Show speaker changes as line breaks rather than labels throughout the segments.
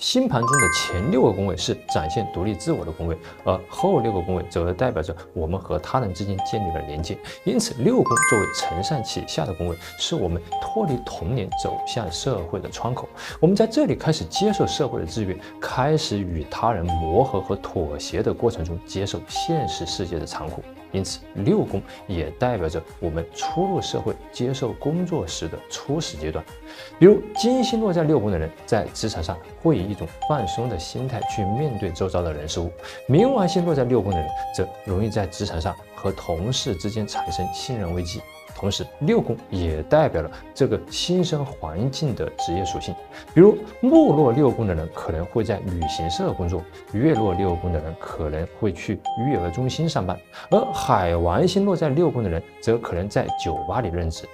星盘中的前六个宫位是展现独立自我的宫位，而后六个宫位则代表着我们和他人之间建立了连接。因此，六宫作为承上启下的宫位，是我们脱离童年走向社会的窗口。我们在这里开始接受社会的制约，开始与他人磨合和妥协的过程中，接受现实世界的残酷。因此，六宫也代表着我们初入社会、接受工作时的初始阶段。比如，金星落在六宫的人，在职场上会以一种放松的心态去面对周遭的人事物；冥王星落在六宫的人，则容易在职场上和同事之间产生信任危机。同时，六宫也代表了这个新生环境的职业属性。比如，木落六宫的人可能会在旅行社工作；月落六宫的人可能会去育儿中心上班；而海王星落在六宫的人，则可能在酒吧里任职。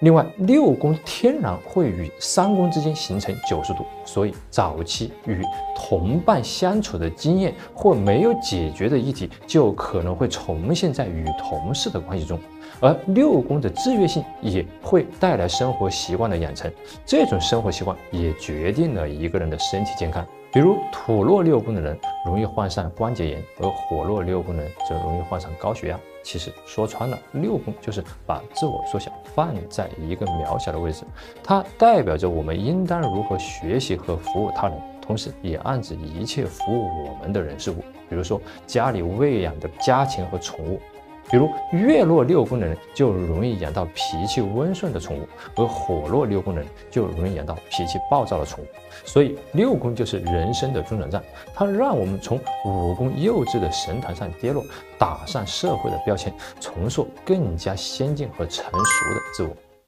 另外，六宫天然会与三宫之间形成九十度，所以早期与同伴相处的经验或没有解决的议题，就可能会重现在与同事的关系中。而六宫的制约性也会带来生活习惯的养成，这种生活习惯也决定了一个人的身体健康。比如土落六宫的人容易患上关节炎，而火弱六宫的人则容易患上高血压。其实说穿了，六宫就是把自我缩小，放在一个渺小的位置，它代表着我们应当如何学习和服务他人，同时也暗指一切服务我们的人事物。比如说家里喂养的家禽和宠物。比如月落六宫的人就容易养到脾气温顺的宠物，而火落六宫的人就容易养到脾气暴躁的宠物。所以六宫就是人生的中转站，它让我们从五宫幼稚的神坛上跌落，打上社会的标签，重塑更加先进和成熟的自我。